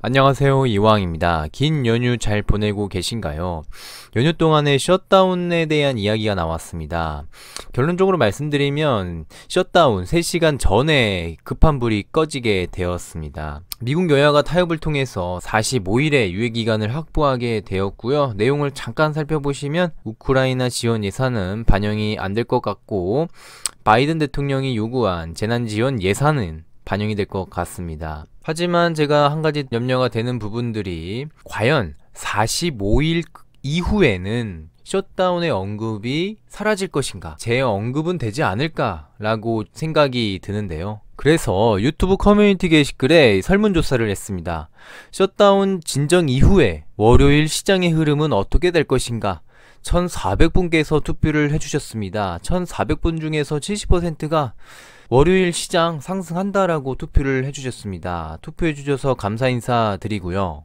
안녕하세요 이왕입니다. 긴 연휴 잘 보내고 계신가요? 연휴 동안에 셧다운에 대한 이야기가 나왔습니다. 결론적으로 말씀드리면 셧다운 3시간 전에 급한 불이 꺼지게 되었습니다. 미국 여야가 타협을 통해서 45일의 유예기간을 확보하게 되었고요. 내용을 잠깐 살펴보시면 우크라이나 지원 예산은 반영이 안 될 것 같고 바이든 대통령이 요구한 재난지원 예산은 반영이 될 것 같습니다. 하지만 제가 한 가지 염려가 되는 부분들이 과연 45일 이후에는 셧다운의 언급이 사라질 것인가? 재언급은 되지 않을까 라고 생각이 드는데요. 그래서 유튜브 커뮤니티 게시글에 설문조사를 했습니다. 셧다운 진정 이후에 월요일 시장의 흐름은 어떻게 될 것인가? 1,400분께서 투표를 해주셨습니다. 1,400분 중에서 70%가 월요일 시장 상승한다라고 투표를 해주셨습니다. 투표해주셔서 감사 인사 드리고요.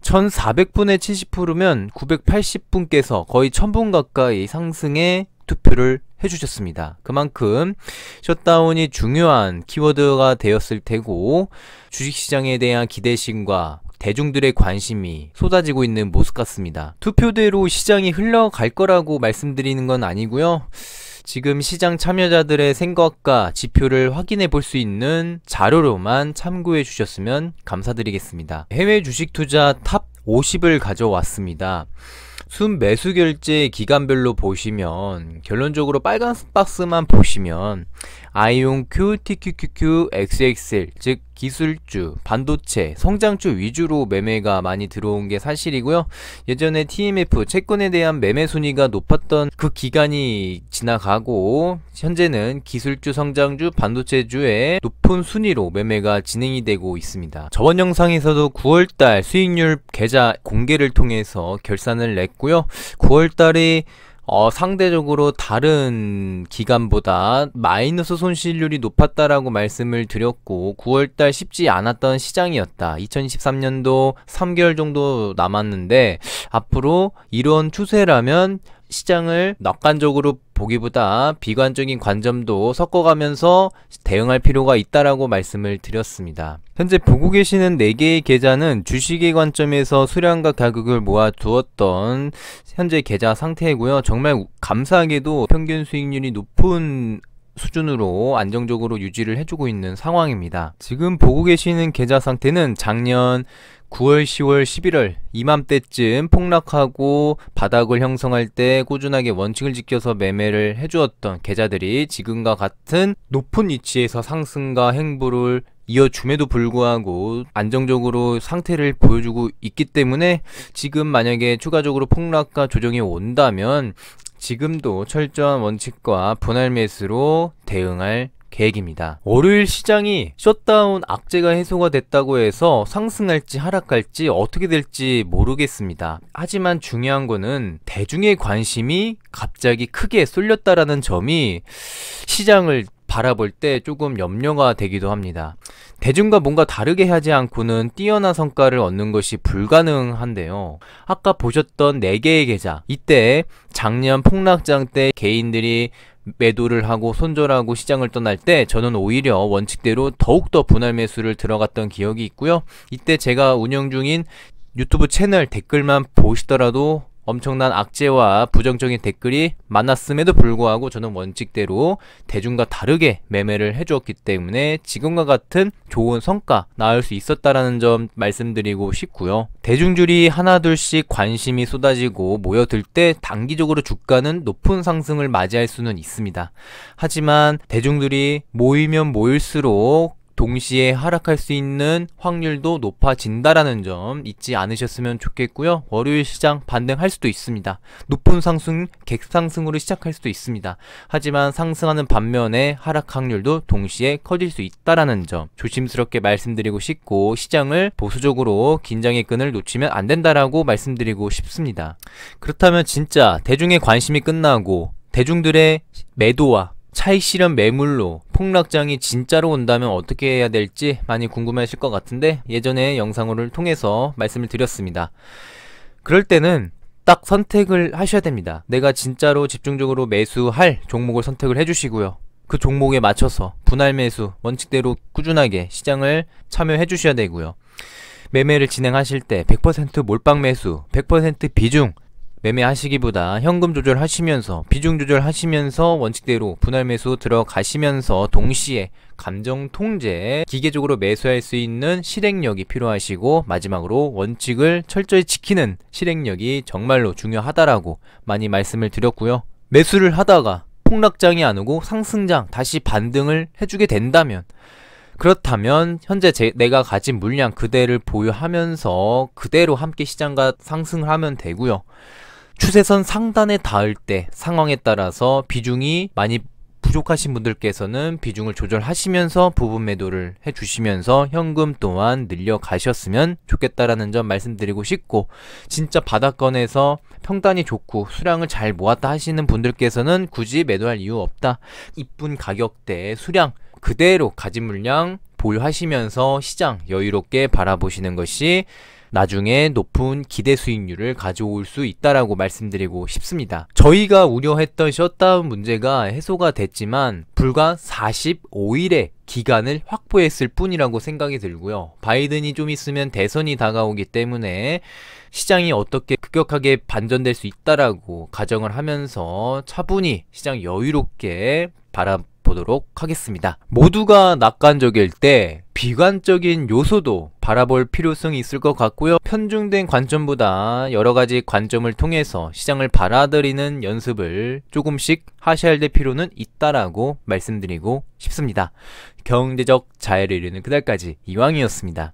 1400분의 70%면 980분께서 거의 1000분 가까이 상승에 투표를 해주셨습니다. 그만큼 셧다운이 중요한 키워드가 되었을 테고 주식시장에 대한 기대심과 대중들의 관심이 쏟아지고 있는 모습 같습니다. 투표대로 시장이 흘러갈 거라고 말씀드리는 건 아니고요. 지금 시장 참여자들의 생각과 지표를 확인해 볼 수 있는 자료로만 참고해 주셨으면 감사드리겠습니다. 해외 주식 투자 top 50을 가져왔습니다. 순 매수 결제 기간별로 보시면 결론적으로 빨간 박스만 보시면 아이온 Q, TQQQ, XXL 즉 기술주, 반도체, 성장주 위주로 매매가 많이 들어온 게 사실이고요. 예전에 TMF 채권에 대한 매매 순위가 높았던 그 기간이 지나가고 현재는 기술주, 성장주, 반도체주의 높은 순위로 매매가 진행이 되고 있습니다. 저번 영상에서도 9월달 수익률 계좌 공개를 통해서 결산을 냈고요. 9월달에 어, 상대적으로 다른 기간보다 마이너스 손실률이 높았다라고 말씀을 드렸고 9월달 쉽지 않았던 시장이었다. 2023년도 3개월 정도 남았는데 앞으로 이런 추세라면 시장을 낙관적으로 보기보다 비관적인 관점도 섞어가면서 대응할 필요가 있다라고 말씀을 드렸습니다. 현재 보고 계시는 4개의 계좌는 주식의 관점에서 수량과 가격을 모아 두었던 현재 계좌 상태이고요. 정말 감사하게도 평균 수익률이 높은 수준으로 안정적으로 유지를 해주고 있는 상황입니다. 지금 보고 계시는 계좌 상태는 작년 9월, 10월, 11월 이맘때쯤 폭락하고 바닥을 형성할 때 꾸준하게 원칙을 지켜서 매매를 해주었던 계좌들이 지금과 같은 높은 위치에서 상승과 행보를 이어줌에도 불구하고 안정적으로 상태를 보여주고 있기 때문에 지금 만약에 추가적으로 폭락과 조정이 온다면 지금도 철저한 원칙과 분할 매수로 대응할 계획입니다. 월요일 시장이 셧다운 악재가 해소가 됐다고 해서 상승할지 하락할지 어떻게 될지 모르겠습니다. 하지만 중요한 거는 대중의 관심이 갑자기 크게 쏠렸다라는 점이 시장을 바라볼 때 조금 염려가 되기도 합니다. 대중과 뭔가 다르게 하지 않고는 뛰어난 성과를 얻는 것이 불가능한데요. 아까 보셨던 4개의 계좌, 이때 작년 폭락장 때 개인들이 매도를 하고 손절하고 시장을 떠날 때 저는 오히려 원칙대로 더욱더 분할 매수를 들어갔던 기억이 있고요. 이때 제가 운영 중인 유튜브 채널 댓글만 보시더라도 엄청난 악재와 부정적인 댓글이 많았음에도 불구하고 저는 원칙대로 대중과 다르게 매매를 해주었기 때문에 지금과 같은 좋은 성과 나올 수 있었다라는 점 말씀드리고 싶고요. 대중줄이 하나둘씩 관심이 쏟아지고 모여들 때 단기적으로 주가는 높은 상승을 맞이할 수는 있습니다. 하지만 대중들이 모이면 모일수록 동시에 하락할 수 있는 확률도 높아진다라는 점 잊지 않으셨으면 좋겠고요. 월요일 시장 반등할 수도 있습니다. 높은 상승, 객상승으로 시작할 수도 있습니다. 하지만 상승하는 반면에 하락 확률도 동시에 커질 수 있다라는 점 조심스럽게 말씀드리고 싶고 시장을 보수적으로 긴장의 끈을 놓치면 안 된다라고 말씀드리고 싶습니다. 그렇다면 진짜 대중의 관심이 끝나고 대중들의 매도와 차익 실현 매물로 폭락장이 진짜로 온다면 어떻게 해야 될지 많이 궁금하실 것 같은데 예전에 영상을 통해서 말씀을 드렸습니다. 그럴 때는 딱 선택을 하셔야 됩니다. 내가 진짜로 집중적으로 매수할 종목을 선택을 해주시고요. 그 종목에 맞춰서 분할 매수 원칙대로 꾸준하게 시장을 참여해 주셔야 되고요. 매매를 진행하실 때 100% 몰빵 매수, 100% 비중 매매하시기보다 현금 조절하시면서 비중 조절하시면서 원칙대로 분할 매수 들어가시면서 동시에 감정 통제, 기계적으로 매수할 수 있는 실행력이 필요하시고 마지막으로 원칙을 철저히 지키는 실행력이 정말로 중요하다라고 많이 말씀을 드렸고요. 매수를 하다가 폭락장이 안 오고 상승장 다시 반등을 해주게 된다면 그렇다면 현재 제, 내가 가진 물량 그대를 보유하면서 그대로 함께 시장과 상승을 하면 되고요. 추세선 상단에 닿을 때 상황에 따라서 비중이 많이 부족하신 분들께서는 비중을 조절하시면서 부분 매도를 해주시면서 현금 또한 늘려 가셨으면 좋겠다라는 점 말씀드리고 싶고 진짜 바닥권에서 평단이 좋고 수량을 잘 모았다 하시는 분들께서는 굳이 매도할 이유 없다. 이쁜 가격대 수량 그대로 가진 물량 보유하시면서 시장 여유롭게 바라보시는 것이 나중에 높은 기대 수익률을 가져올 수 있다라고 말씀드리고 싶습니다. 저희가 우려했던 셧다운 문제가 해소가 됐지만 불과 45일의 기간을 확보했을 뿐이라고 생각이 들고요. 바이든이 좀 있으면 대선이 다가오기 때문에 시장이 어떻게 급격하게 반전될 수 있다라고 가정을 하면서 차분히 시장 여유롭게 바라 보도록 하겠습니다. 모두가 낙관적일 때 비관적인 요소도 바라볼 필요성이 있을 것 같고요. 편중된 관점보다 여러 가지 관점을 통해서 시장을 받아들이는 연습을 조금씩 하셔야 될 필요는 있다라고 말씀드리고 싶습니다. 경제적 자유를 이루는 그날까지 이왕이었습니다.